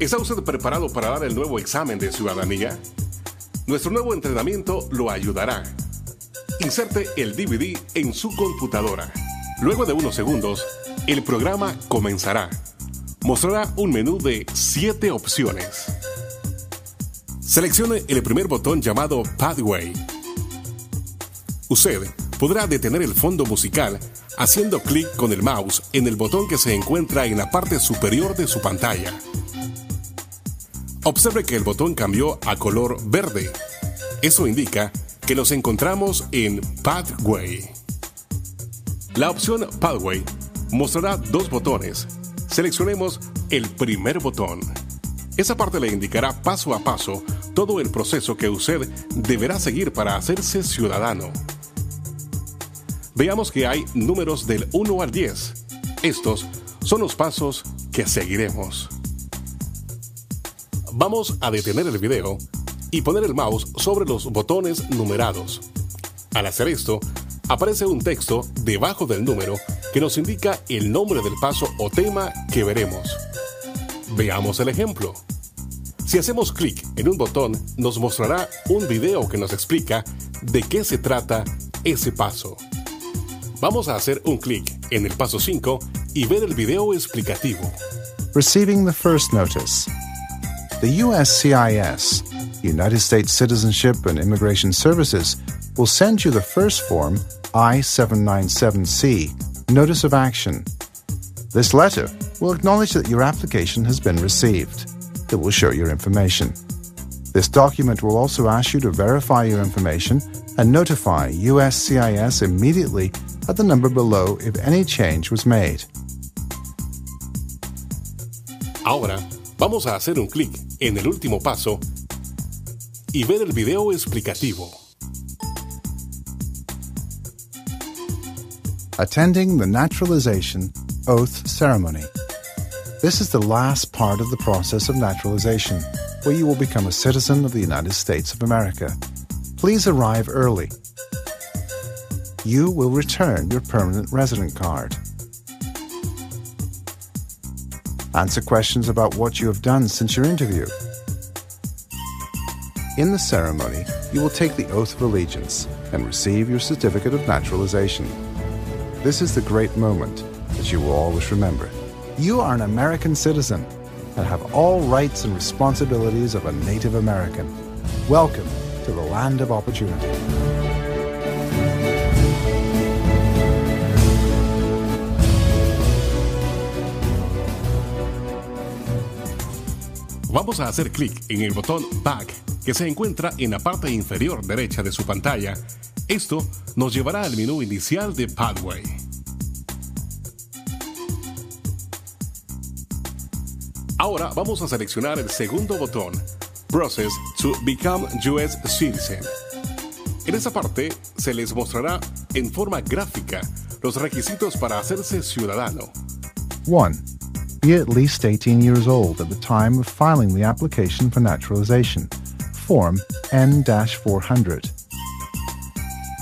¿Está usted preparado para dar el nuevo examen de ciudadanía? Nuestro nuevo entrenamiento lo ayudará. Inserte el DVD en su computadora. Luego de unos segundos, el programa comenzará. Mostrará un menú de 7 opciones. Seleccione el primer botón llamado Pathway. Usted podrá detener el fondo musical haciendo clic con el mouse en el botón que se encuentra en la parte superior de su pantalla. Observe que el botón cambió a color verde. Eso indica que nos encontramos en Pathway. La opción Pathway mostrará dos botones. Seleccionemos el primer botón. Esa parte le indicará paso a paso todo el proceso que usted deberá seguir para hacerse ciudadano. Veamos que hay números del 1 al 10. Estos son los pasos que seguiremos. Vamos a detener el video y poner el mouse sobre los botones numerados. Al hacer esto, aparece un texto debajo del número que nos indica el nombre del paso o tema que veremos. Veamos el ejemplo. Si hacemos clic en un botón, nos mostrará un video que nos explica de qué se trata ese paso. Vamos a hacer un clic en el paso 5 y ver el video explicativo. Receiving the first notice. The USCIS, United States Citizenship and Immigration Services, will send you the first form, I-797C, Notice of Action. This letter will acknowledge that your application has been received. It will show your information. This document will also ask you to verify your information and notify USCIS immediately at the number below if any change was made. Ahora, vamos a hacer un clic en el último paso y ver el video explicativo. Attending the Naturalization Oath Ceremony. This is the last part of the process of naturalization, where you will become a citizen of the United States of America. Please arrive early. You will return your permanent resident card. Answer questions about what you have done since your interview. In the ceremony, you will take the oath of allegiance and receive your certificate of naturalization. This is the great moment that you will always remember. You are an American citizen and have all rights and responsibilities of a Native American. Welcome to the land of opportunity. Vamos a hacer clic en el botón Back que se encuentra en la parte inferior derecha de su pantalla. Esto nos llevará al menú inicial de Pathway. Ahora vamos a seleccionar el segundo botón, Process to Become US Citizen. En esa parte se les mostrará en forma gráfica los requisitos para hacerse ciudadano. 1. Be at least 18 years old at the time of filing the application for naturalization. Form N-400.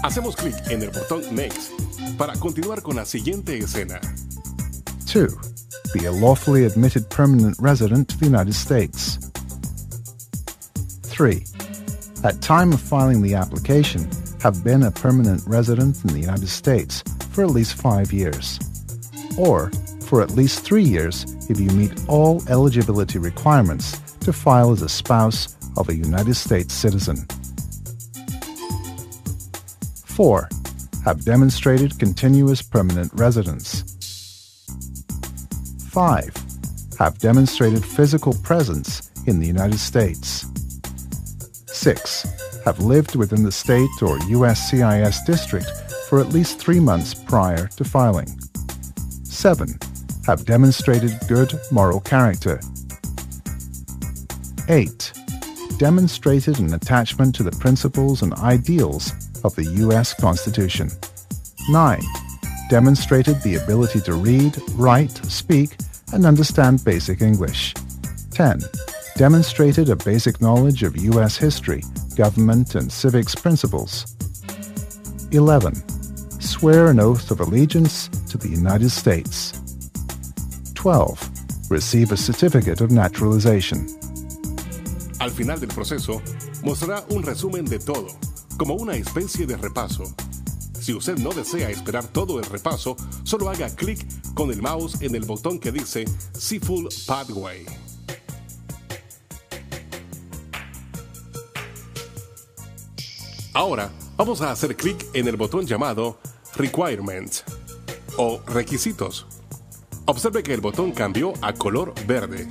Hacemos clic en el botón Next para continuar con la siguiente escena. 2. Be a lawfully admitted permanent resident to the United States. 3. At time of filing the application, have been a permanent resident in the United States for at least five years. Or for at least three years if you meet all eligibility requirements to file as a spouse of a United States citizen. 4. Have demonstrated continuous permanent residence. 5. Have demonstrated physical presence in the United States. 6. Have lived within the state or USCIS district for at least three months prior to filing. 7. Have demonstrated good moral character. 8. Demonstrated an attachment to the principles and ideals of the U.S. Constitution. 9. Demonstrated the ability to read, write, speak, and understand basic English. 10. Demonstrated a basic knowledge of U.S. history, government, and civics principles. 11. Swear an oath of allegiance to the United States. 12. receive a certificate of naturalization. Al final del proceso, mostrará un resumen de todo, como una especie de repaso. Si usted no desea esperar todo el repaso, solo haga clic con el mouse en el botón que dice Full Pathway. Ahora vamos a hacer clic en el botón llamado Requirements o Requisitos. Observe que el botón cambió a color verde.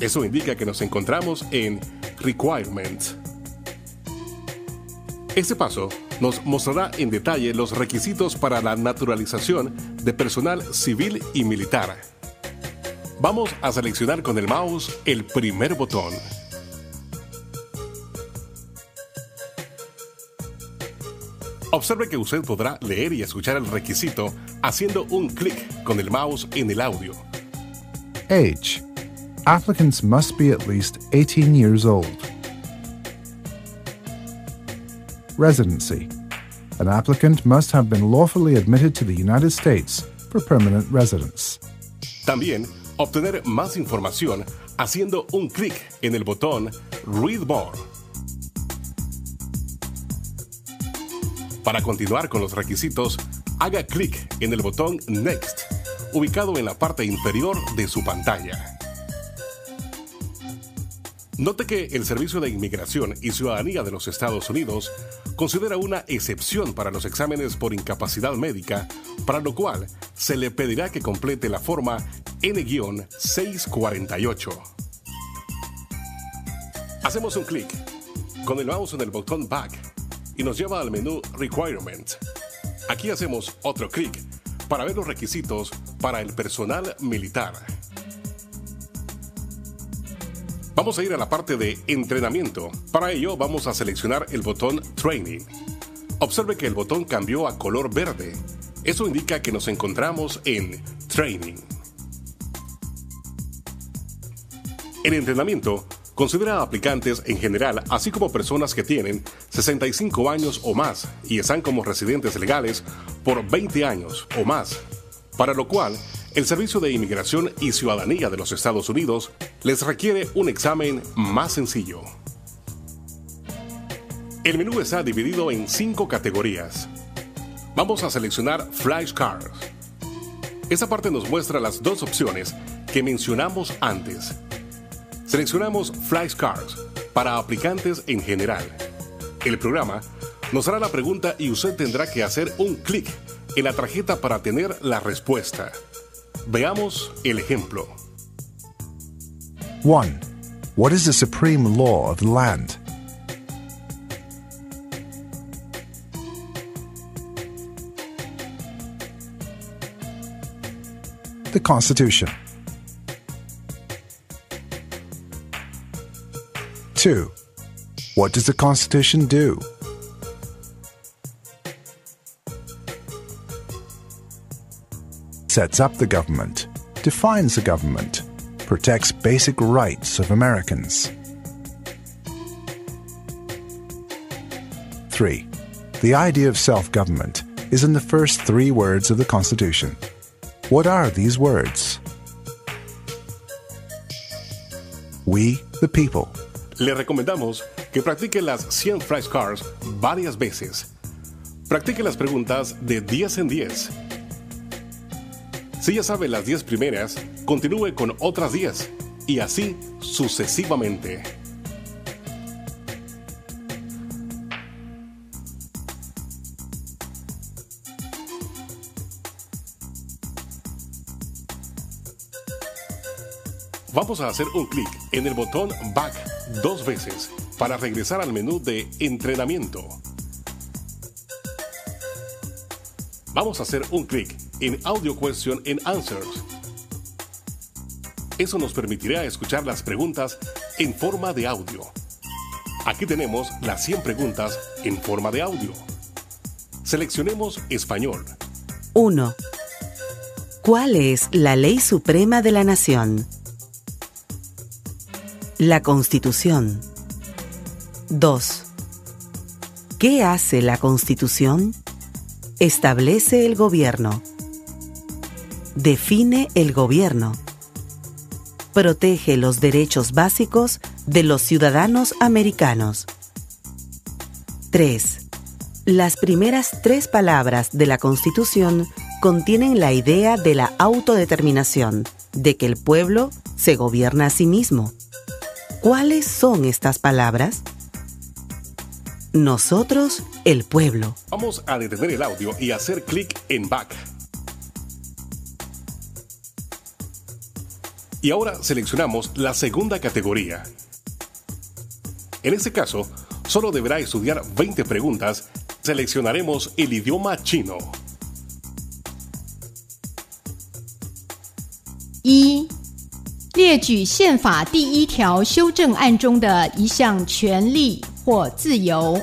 Eso indica que nos encontramos en Requirements. Este paso nos mostrará en detalle los requisitos para la naturalización de personal civil y militar. Vamos a seleccionar con el mouse el primer botón. Observe que usted podrá leer y escuchar el requisito haciendo un clic con el mouse en el audio. Age. Applicants must be at least 18 years old. Residency. An applicant must have been lawfully admitted to the United States for permanent residence. También obtener más información haciendo un clic en el botón Read More. Para continuar con los requisitos, haga clic en el botón Next, ubicado en la parte inferior de su pantalla. Note que el Servicio de Inmigración y Ciudadanía de los Estados Unidos considera una excepción para los exámenes por incapacidad médica, para lo cual se le pedirá que complete la forma N-648. Hacemos un clic con el mouse en el botón Back y nos lleva al menú Requirement. Aquí hacemos otro clic para ver los requisitos para el personal militar. Vamos a ir a la parte de entrenamiento. Para ello vamos a seleccionar el botón Training. Observe que el botón cambió a color verde. Eso indica que nos encontramos en Training. En entrenamiento, Considera aplicantes en general, así como personas que tienen 65 años o más y están como residentes legales por 20 años o más, para lo cual el Servicio de Inmigración y Ciudadanía de los Estados Unidos les requiere un examen más sencillo. El menú está dividido en cinco categorías. Vamos a seleccionar Flashcards. Esta parte nos muestra las dos opciones que mencionamos antes Seleccionamos Flashcards para aplicantes en general. El programa nos hará la pregunta y usted tendrá que hacer un clic en la tarjeta para tener la respuesta. Veamos el ejemplo. 1. What is the supreme law of the land? The Constitution. 2. What does the Constitution do? Sets up the government, defines the government, protects basic rights of Americans. 3. The idea of self government is in the first three words of the Constitution. What are these words? We, the people. Le recomendamos que practique las 100 flashcards varias veces. Practique las preguntas de 10 en 10. Si ya sabe las 10 primeras, continúe con otras 10 y así sucesivamente. Vamos a hacer un clic en el botón Back dos veces para regresar al menú de entrenamiento. Vamos a hacer un clic en Audio Question and Answers. Eso nos permitirá escuchar las preguntas en forma de audio. Aquí tenemos las 100 preguntas en forma de audio. Seleccionemos español. 1. ¿Cuál es la ley suprema de la nación? La Constitución. 2. ¿Qué hace la Constitución? Establece el gobierno. Define el gobierno. protege los derechos básicos de los ciudadanos americanos. 3. Las primeras tres palabras de la Constitución contienen la idea de la autodeterminación, de que el pueblo se gobierna a sí mismo. ¿Cuáles son estas palabras? Nosotros, el pueblo. Vamos a detener el audio y hacer clic en Back. Y ahora seleccionamos la segunda categoría. En este caso, solo deberá estudiar 20 preguntas. Seleccionaremos el idioma chino. 一、列举宪法第一条修正案中的一项权利或自由：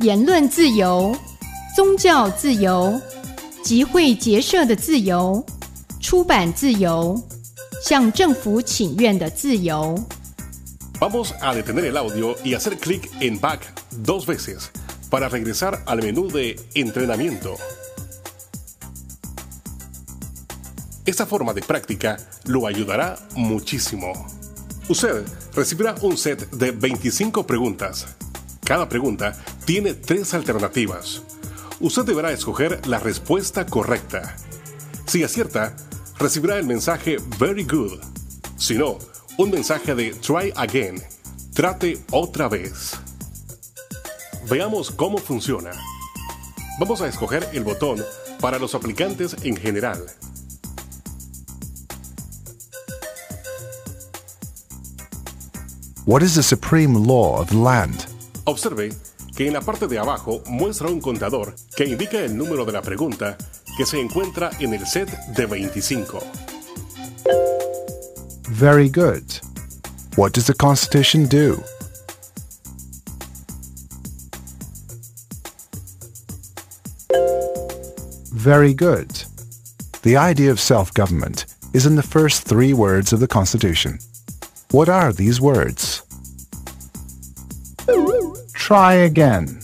言论自由、宗教自由、集会结社的自由、出版自由、向政府请愿的自由。Vamos a detener el audio y hacer clic en Back dos veces para regresar al menú de entrenamiento. Esta forma de práctica lo ayudará muchísimo. Usted recibirá un set de 25 preguntas. Cada pregunta tiene tres alternativas. Usted deberá escoger la respuesta correcta. Si acierta, recibirá el mensaje Very Good. Si no, un mensaje de Try Again. Trate otra vez. Veamos cómo funciona. Vamos a escoger el botón para los aplicantes en general. What is the supreme law of the land? Observe que en la parte de abajo muestra un contador que indica el número de la pregunta que se encuentra en el set de 25. Very good. What does the Constitution do? Very good. The idea of self government is in the first three words of the Constitution. What are these words? Try again.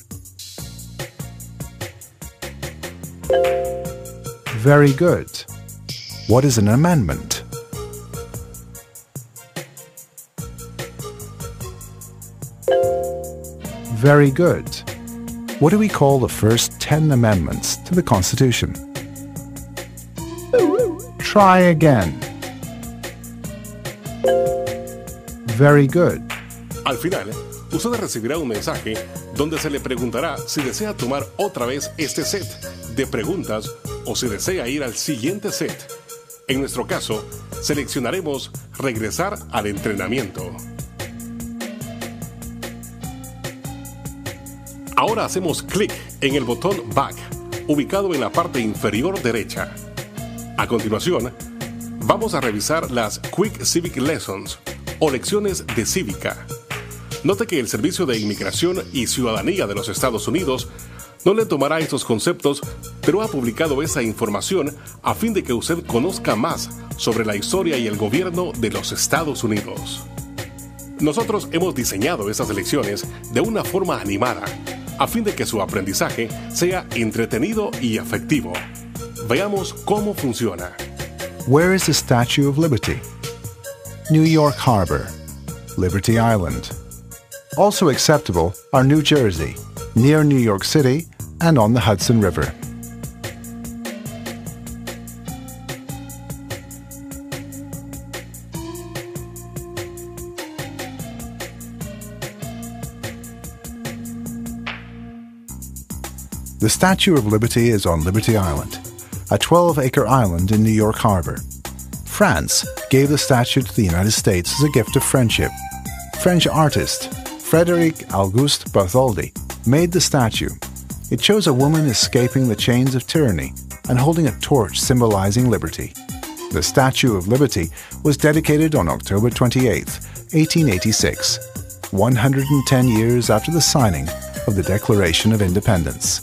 Very good. What is an amendment? Very good. What do we call the first 10 amendments to the Constitution? Try again. Very good. Al final, usted recibirá un mensaje donde se le preguntará si desea tomar otra vez este set de preguntas o si desea ir al siguiente set. En nuestro caso, seleccionaremos regresar al entrenamiento. Ahora hacemos clic en el botón Back, ubicado en la parte inferior derecha. A continuación, vamos a revisar las Quick Civic Lessons o lecciones de cívica. Note que el Servicio de Inmigración y Ciudadanía de los Estados Unidos no le tomará estos conceptos, pero ha publicado esa información a fin de que usted conozca más sobre la historia y el gobierno de los Estados Unidos. Nosotros hemos diseñado estas lecciones de una forma animada, a fin de que su aprendizaje sea entretenido y efectivo. Veamos cómo funciona. Where is the Statue of Liberty? New York Harbor, Liberty Island. Also acceptable are New Jersey, near New York City, and on the Hudson River. The Statue of Liberty is on Liberty Island, a 12 acre island in New York Harbor. France gave the statue to the United States as a gift of friendship. French artist Frederic Auguste Bartholdi made the statue. It shows a woman escaping the chains of tyranny and holding a torch symbolizing liberty. The Statue of Liberty was dedicated on October 28, 1886, 110 years after the signing of the Declaration of Independence.